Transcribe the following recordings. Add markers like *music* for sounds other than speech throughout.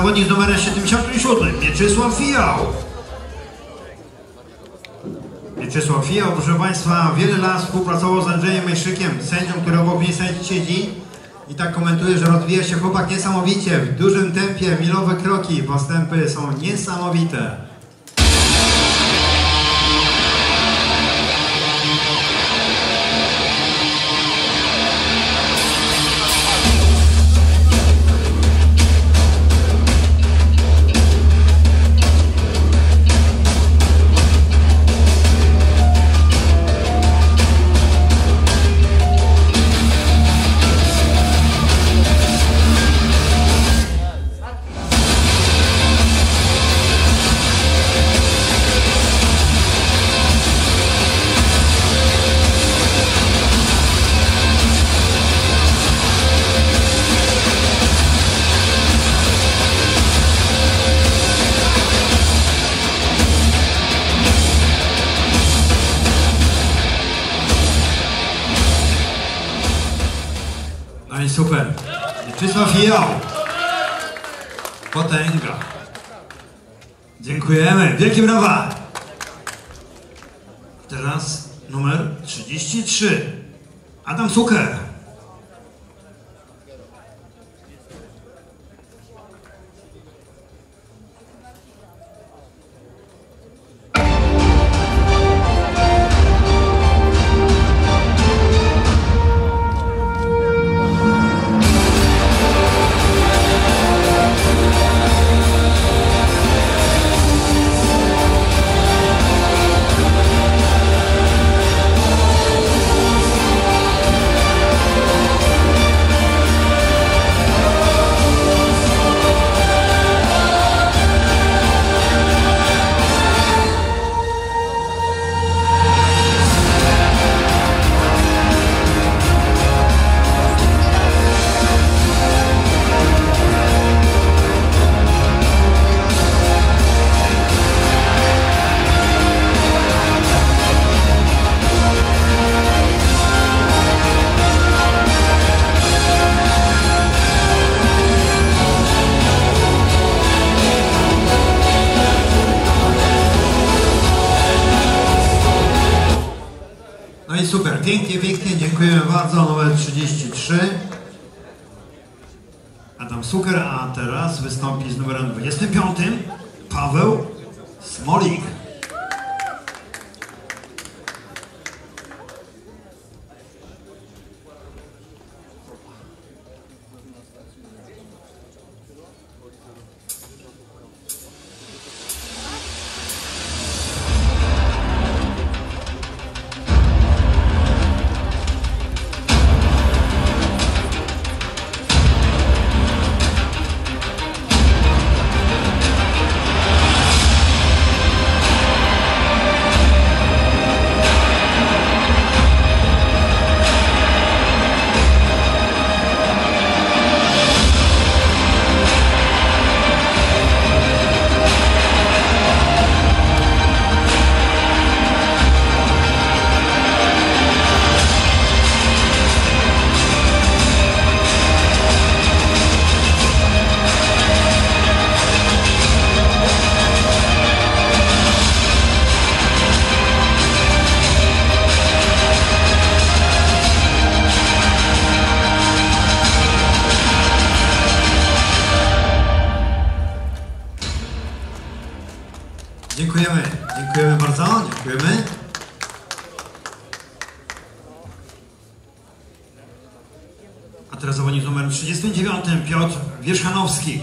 zawodnik z numerem 77, Mieczysław Fijał. Mieczysław Fijał, proszę Państwa, wiele lat współpracował z Andrzejem Majszykiem, sędzią, który obok mnie siedzi. I tak komentuje, że rozwija się chłopak niesamowicie, w dużym tempie, milowe kroki, postępy są niesamowite. Super. Mieczysław Fijał. Potęga. Dziękujemy. Wielkie brawa. Teraz numer 33. Adam Cuker. Pięknie, pięknie, dziękujemy bardzo. Numer 33. Adam Suker, a teraz wystąpi z numerem 25. Paweł Smolik. Dziękujemy, dziękujemy bardzo, dziękujemy. A teraz zawodnik numer 39, Piotr Wierzchanowski.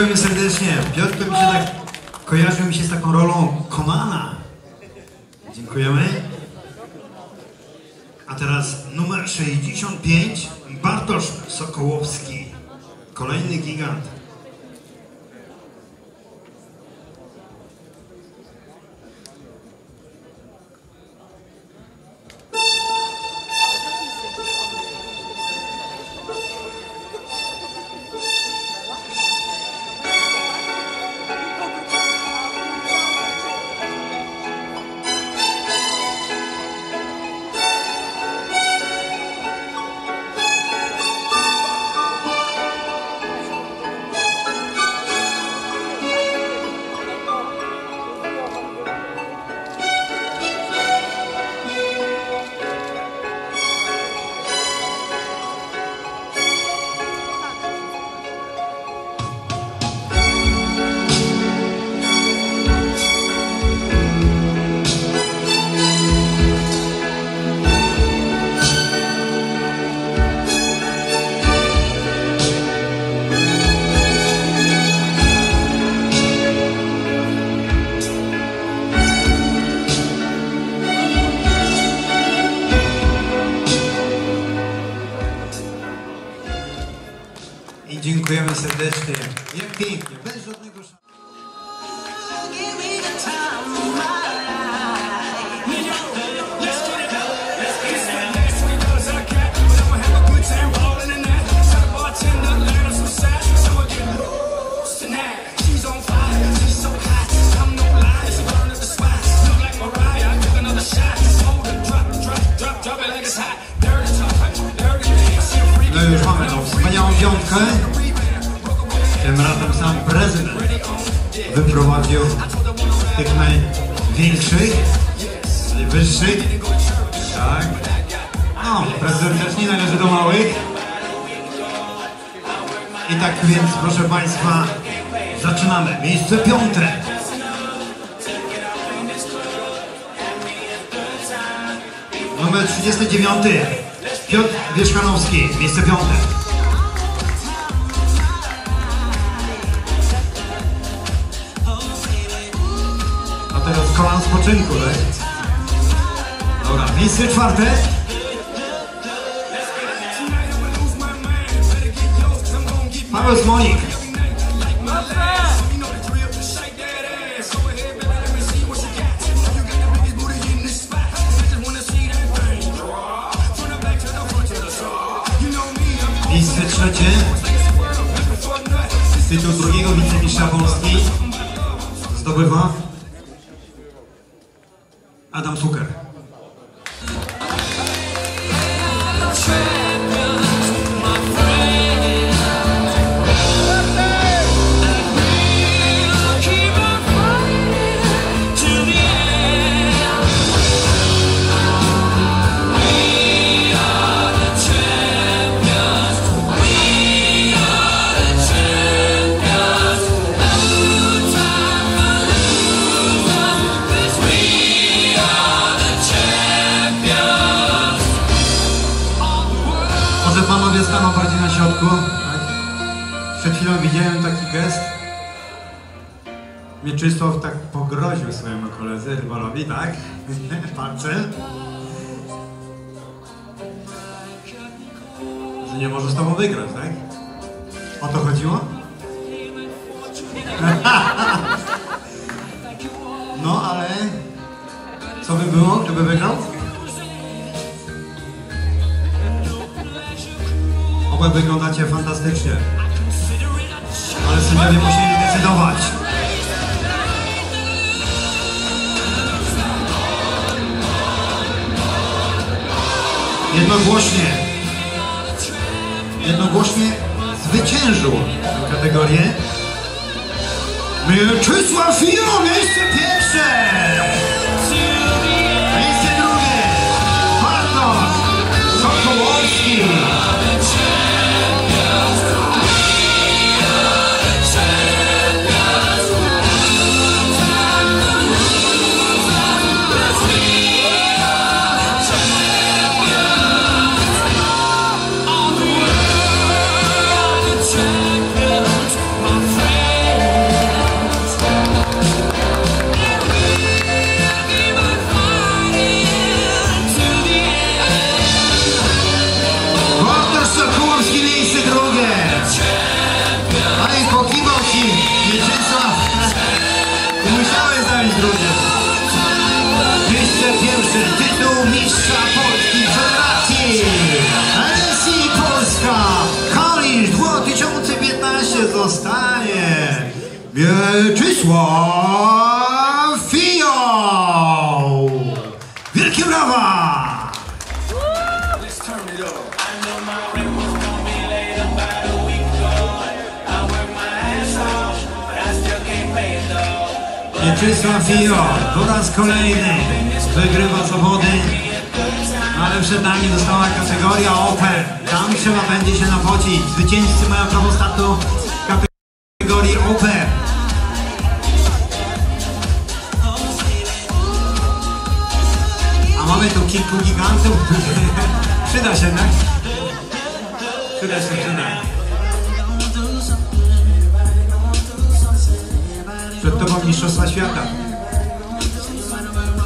Dziękujemy serdecznie. Piotr to mi się tak kojarzył mi się z taką rolą Komana. Dziękujemy. A teraz numer 65 Bartosz Sokołowski. Kolejny gigant. I dziękujemy serdecznie. Jak pięknie, bez żadnego. Piątkę. Tym razem sam prezydent wyprowadził tych największych, najwyższych. Tak. No, prezydent też nie należy do małych. I tak więc, proszę Państwa, zaczynamy. Miejsce piąte. Numer 39. Piotr Wierzchanowski, miejsce piąte. Spoczynku, tak? Dobra, miejsce czwarte. Paweł Smolik. Miejsce trzecie. Tytuł drugiego wicemistrza Polski zdobywa Adam Suker. Keep środku? Tak? Przed chwilą widziałem taki gest. Mieczysław tak pogroził swojemu koledze rywalowi, tak? *laughs* Palcem. Że nie może z tobą wygrać, tak? O to chodziło? *laughs* No ale co by było, gdyby wygrał? Obaj wyglądacie fantastycznie. Ale sędziowie musieli decydować. Jednogłośnie. Jednogłośnie zwyciężył tę kategorię. Mieczysław Fio, miejsce pierwsze! Miejsce drugie. Bartosz Sokołowski. Mieczysław Fioł! Wielkie brawa! Mieczysław Fio po raz kolejny wygrywa zawody, ale przed nami została kategoria Open. Tam trzeba będzie się napocić. Zwycięzcy mają prawo startu kategorii Open. Mamy tu kilku gigantów. *laughs* Przyda się, tak? Przyda się, przyda. Przed tobą Mistrzostwa Świata.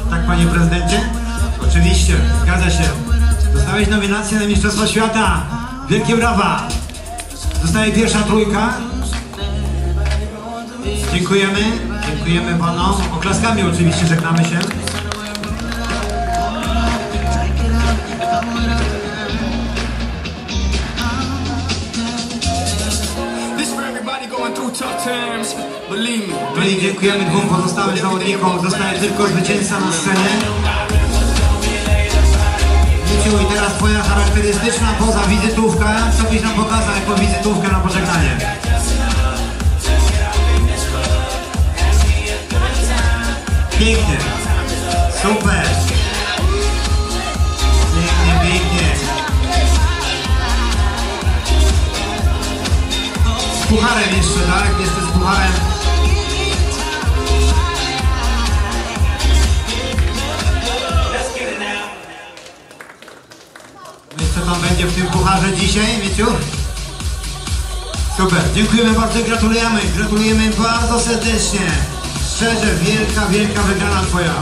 Tak, panie prezydencie? Oczywiście, zgadza się. Dostałeś nominację na Mistrzostwa Świata. Wielkie brawa. Zostaje pierwsza trójka. Dziękujemy. Dziękujemy panom. Oklaskami oczywiście żegnamy się. Times. Believe me. No i dziękujemy dwóm pozostałym zawodnikom. Zostaje tylko zwycięzca na scenie. Miciu, i teraz twoja charakterystyczna poza wizytówka. Co byś nam pokazał jako wizytówkę na pożegnanie? Pięknie. Super. Pięknie, pięknie. Z pucharem jeszcze, tak? Jeszcze z pucharem. Tam będzie w tym pucharze dzisiaj, Mieciu? Super, dziękujemy bardzo gratulujemy. Gratulujemy bardzo serdecznie. Szczerze, wielka, wielka wygrana twoja.